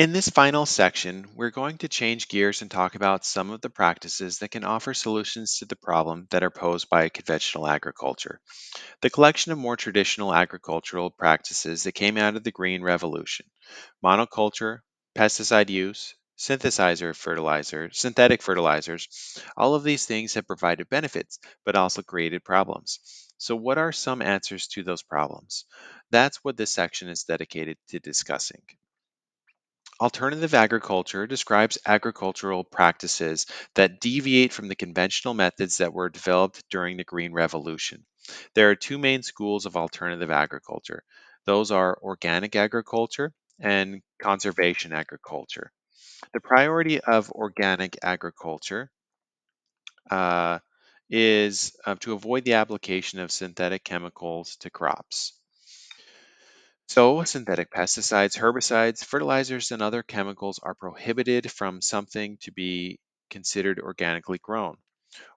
In this final section, we're going to change gears and talk about some of the practices that can offer solutions to the problem that are posed by conventional agriculture. The collection of more traditional agricultural practices that came out of the Green Revolution monoculture, pesticide use, synthesizer fertilizer, synthetic fertilizers, all of these things have provided benefits, but also created problems. So, what are some answers to those problems? That's what this section is dedicated to discussing. Alternative agriculture describes agricultural practices that deviate from the conventional methods that were developed during the Green Revolution. There are two main schools of alternative agriculture. Those are organic agriculture and conservation agriculture. The priority of organic agriculture uh, is uh, to avoid the application of synthetic chemicals to crops. So, synthetic pesticides, herbicides, fertilizers, and other chemicals are prohibited from something to be considered organically grown.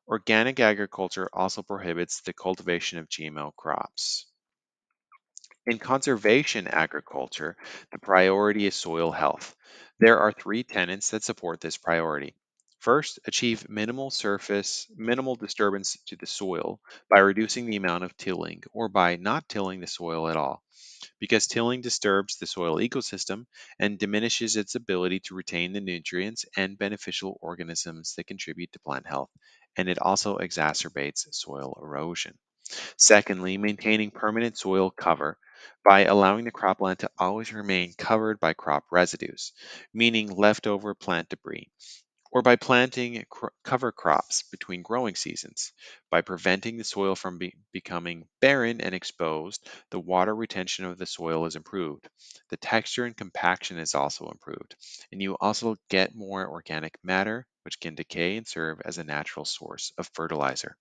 Organic agriculture also prohibits the cultivation of GMO crops. In conservation agriculture, the priority is soil health. There are three tenets that support this priority. First, achieve minimal surface, minimal disturbance to the soil by reducing the amount of tilling or by not tilling the soil at all because tilling disturbs the soil ecosystem and diminishes its ability to retain the nutrients and beneficial organisms that contribute to plant health, and it also exacerbates soil erosion. Secondly, maintaining permanent soil cover by allowing the cropland to always remain covered by crop residues, meaning leftover plant debris, or by planting cr- cover crops between growing seasons. By preventing the soil from be- becoming barren and exposed, the water retention of the soil is improved. The texture and compaction is also improved, and you also get more organic matter, which can decay and serve as a natural source of fertilizer.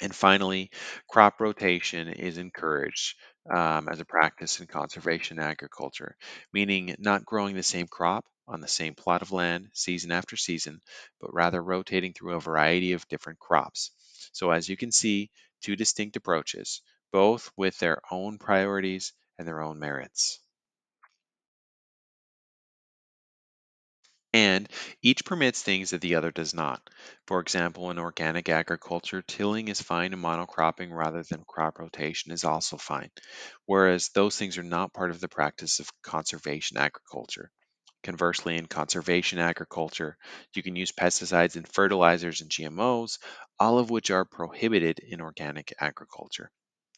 And finally, crop rotation is encouraged um, as a practice in conservation agriculture, meaning not growing the same crop on the same plot of land season after season, but rather rotating through a variety of different crops. So, as you can see, two distinct approaches, both with their own priorities and their own merits. And each permits things that the other does not. For example, in organic agriculture, tilling is fine and monocropping rather than crop rotation is also fine, whereas those things are not part of the practice of conservation agriculture. Conversely, in conservation agriculture, you can use pesticides and fertilizers and GMOs, all of which are prohibited in organic agriculture.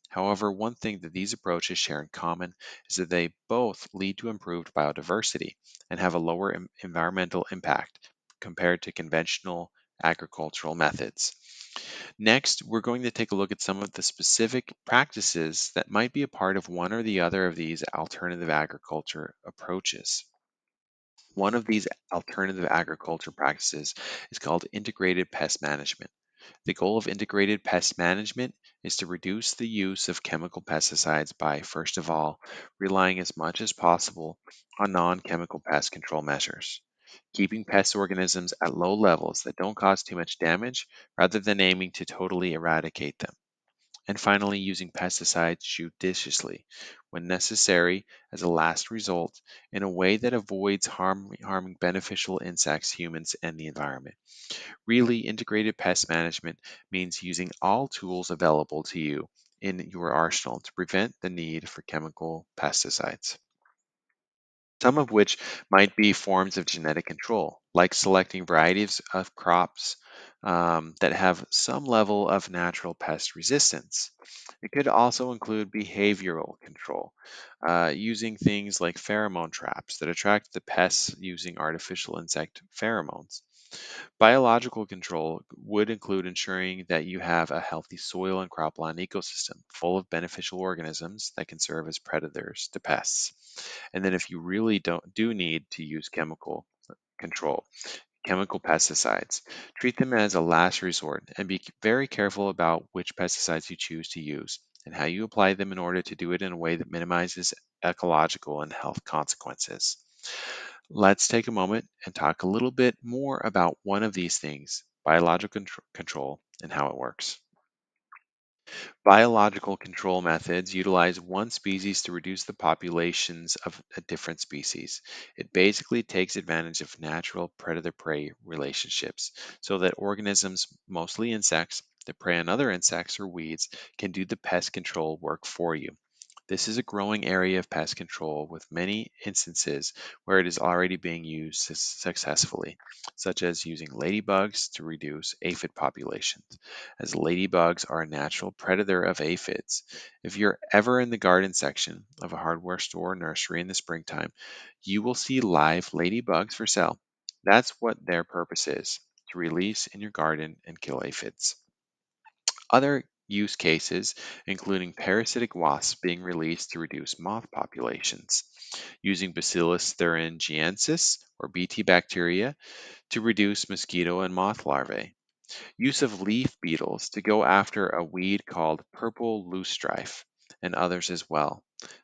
However, one thing that these approaches share in common is that they both lead to improved biodiversity and have a lower environmental impact compared to conventional agricultural methods. Next, we're going to take a look at some of the specific practices that might be a part of one or the other of these alternative agriculture approaches. One of these alternative agriculture practices is called integrated pest management. The goal of integrated pest management is to reduce the use of chemical pesticides by, first of all, relying as much as possible on non chemical pest control measures, keeping pest organisms at low levels that don't cause too much damage rather than aiming to totally eradicate them. And finally, using pesticides judiciously when necessary as a last result in a way that avoids harm, harming beneficial insects, humans, and the environment. Really, integrated pest management means using all tools available to you in your arsenal to prevent the need for chemical pesticides. Some of which might be forms of genetic control, like selecting varieties of crops um, that have some level of natural pest resistance. It could also include behavioral control, uh, using things like pheromone traps that attract the pests using artificial insect pheromones. Biological control would include ensuring that you have a healthy soil and cropland ecosystem full of beneficial organisms that can serve as predators to pests. And then if you really don't do need to use chemical control, chemical pesticides, treat them as a last resort and be very careful about which pesticides you choose to use and how you apply them in order to do it in a way that minimizes ecological and health consequences. Let's take a moment and talk a little bit more about one of these things, biological control, and how it works. Biological control methods utilize one species to reduce the populations of a different species. It basically takes advantage of natural predator prey relationships so that organisms, mostly insects, that prey on other insects or weeds, can do the pest control work for you. This is a growing area of pest control with many instances where it is already being used successfully, such as using ladybugs to reduce aphid populations, as ladybugs are a natural predator of aphids. If you're ever in the garden section of a hardware store or nursery in the springtime, you will see live ladybugs for sale. That's what their purpose is to release in your garden and kill aphids. Other use cases including parasitic wasps being released to reduce moth populations, using Bacillus thuringiensis or Bt bacteria to reduce mosquito and moth larvae, use of leaf beetles to go after a weed called purple loosestrife, and others as well.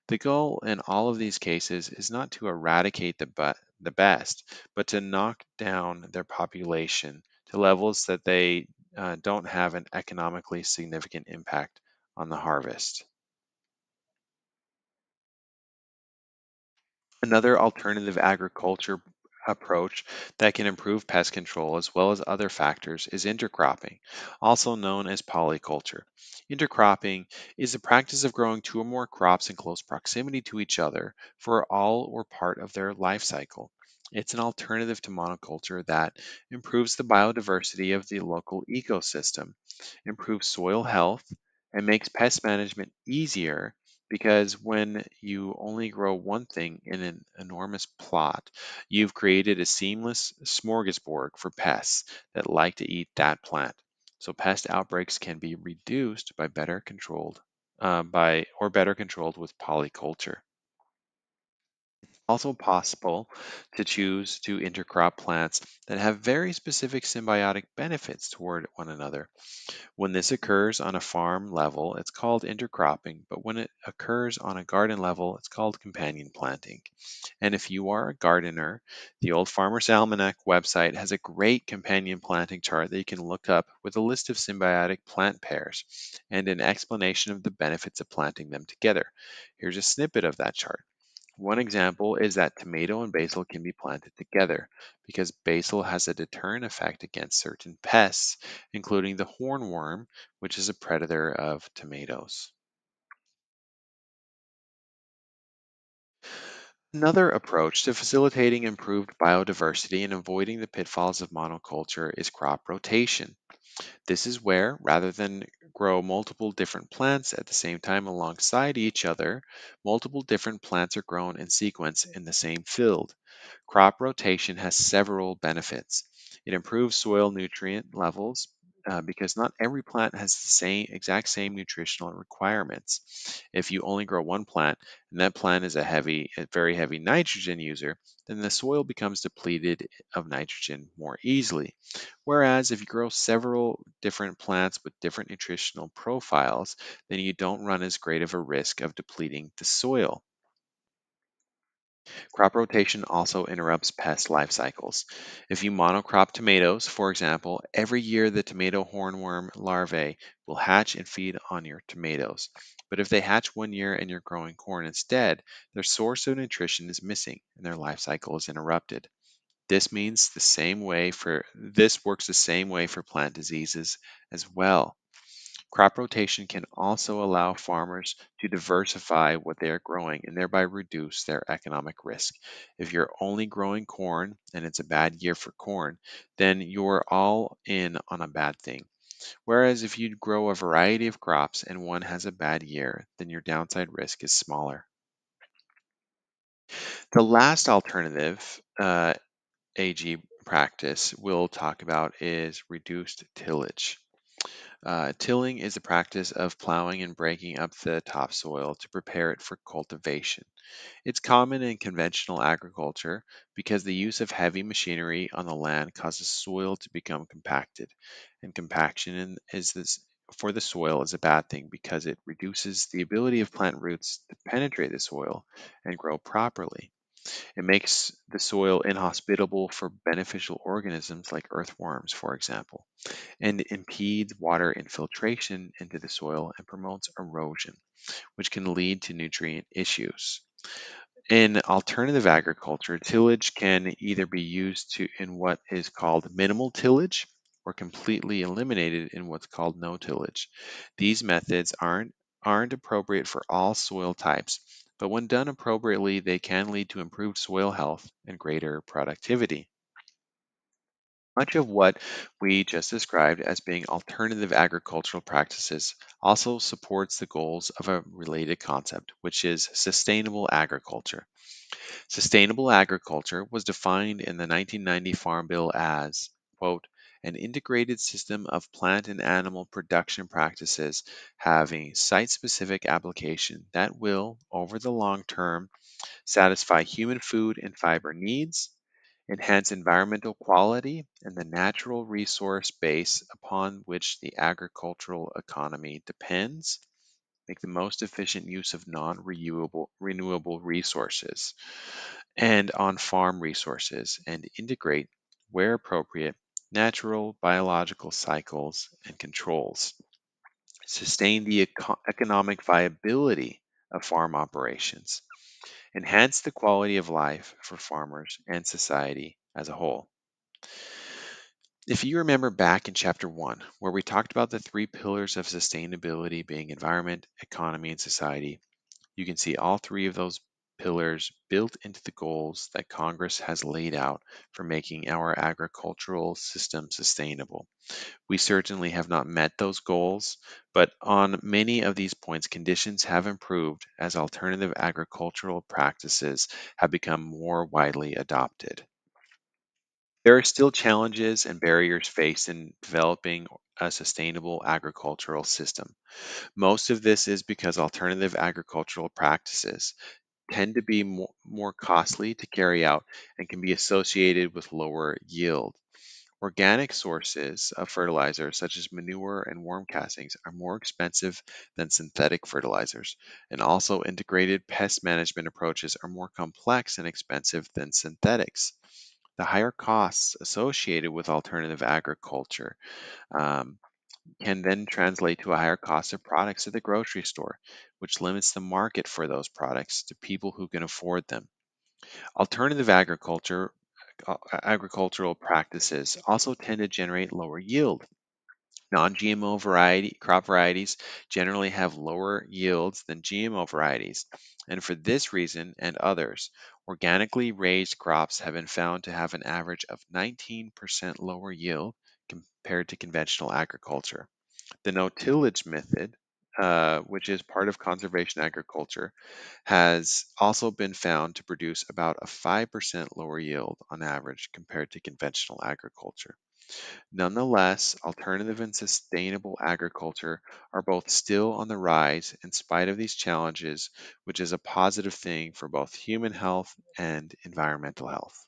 The goal in all of these cases is not to eradicate the, bu- the best, but to knock down their population to levels that they uh, don't have an economically significant impact on the harvest. Another alternative agriculture approach that can improve pest control as well as other factors is intercropping, also known as polyculture. Intercropping is the practice of growing two or more crops in close proximity to each other for all or part of their life cycle. It's an alternative to monoculture that improves the biodiversity of the local ecosystem, improves soil health, and makes pest management easier because when you only grow one thing in an enormous plot, you've created a seamless smorgasbord for pests that like to eat that plant. So pest outbreaks can be reduced by better controlled uh, by or better controlled with polyculture. Also possible to choose to intercrop plants that have very specific symbiotic benefits toward one another. When this occurs on a farm level, it's called intercropping, but when it occurs on a garden level, it's called companion planting. And if you are a gardener, the Old Farmer's Almanac website has a great companion planting chart that you can look up with a list of symbiotic plant pairs and an explanation of the benefits of planting them together. Here's a snippet of that chart. One example is that tomato and basil can be planted together because basil has a deterrent effect against certain pests, including the hornworm, which is a predator of tomatoes. Another approach to facilitating improved biodiversity and avoiding the pitfalls of monoculture is crop rotation. This is where, rather than grow multiple different plants at the same time alongside each other, multiple different plants are grown in sequence in the same field. Crop rotation has several benefits. It improves soil nutrient levels uh, because not every plant has the same exact same nutritional requirements. If you only grow one plant and that plant is a heavy, a very heavy nitrogen user, then the soil becomes depleted of nitrogen more easily. Whereas if you grow several different plants with different nutritional profiles, then you don't run as great of a risk of depleting the soil. Crop rotation also interrupts pest life cycles. If you monocrop tomatoes, for example, every year the tomato hornworm larvae will hatch and feed on your tomatoes. But if they hatch one year and you're growing corn instead, their source of nutrition is missing and their life cycle is interrupted. This means the same way for this works the same way for plant diseases as well. Crop rotation can also allow farmers to diversify what they are growing and thereby reduce their economic risk. If you're only growing corn and it's a bad year for corn, then you're all in on a bad thing. Whereas if you grow a variety of crops and one has a bad year, then your downside risk is smaller. The last alternative uh, AG practice we'll talk about is reduced tillage. Uh, tilling is the practice of plowing and breaking up the topsoil to prepare it for cultivation. It's common in conventional agriculture because the use of heavy machinery on the land causes soil to become compacted, and compaction is this for the soil is a bad thing because it reduces the ability of plant roots to penetrate the soil and grow properly. It makes the soil inhospitable for beneficial organisms like earthworms, for example, and impedes water infiltration into the soil and promotes erosion, which can lead to nutrient issues. In alternative agriculture, tillage can either be used to in what is called minimal tillage or completely eliminated in what's called no tillage. These methods aren't aren't appropriate for all soil types, but when done appropriately, they can lead to improved soil health and greater productivity. Much of what we just described as being alternative agricultural practices also supports the goals of a related concept, which is sustainable agriculture. Sustainable agriculture was defined in the 1990 Farm Bill as, quote, an integrated system of plant and animal production practices having site specific application that will, over the long term, satisfy human food and fiber needs, enhance environmental quality and the natural resource base upon which the agricultural economy depends, make the most efficient use of non-renewable renewable resources and on-farm resources and integrate where appropriate natural biological cycles and controls. Sustain the eco- economic viability of farm operations. Enhance the quality of life for farmers and society as a whole. If you remember back in chapter one, where we talked about the three pillars of sustainability being environment, economy, and society, you can see all three of those pillars built into the goals that Congress has laid out for making our agricultural system sustainable. We certainly have not met those goals, but on many of these points, conditions have improved as alternative agricultural practices have become more widely adopted. There are still challenges and barriers faced in developing a sustainable agricultural system. Most of this is because alternative agricultural practices tend to be more, more costly to carry out and can be associated with lower yield. Organic sources of fertilizer, such as manure and worm castings, are more expensive than synthetic fertilizers, and also integrated pest management approaches are more complex and expensive than synthetics. The higher costs associated with alternative agriculture um, can then translate to a higher cost of products at the grocery store, which limits the market for those products to people who can afford them. Alternative agriculture uh, agricultural practices also tend to generate lower yield. Non-GMO variety crop varieties generally have lower yields than GMO varieties, and for this reason and others, organically raised crops have been found to have an average of 19% lower yield compared to conventional agriculture. The no-tillage method, uh, which is part of conservation agriculture, has also been found to produce about a 5% lower yield on average compared to conventional agriculture. Nonetheless, alternative and sustainable agriculture are both still on the rise in spite of these challenges, which is a positive thing for both human health and environmental health.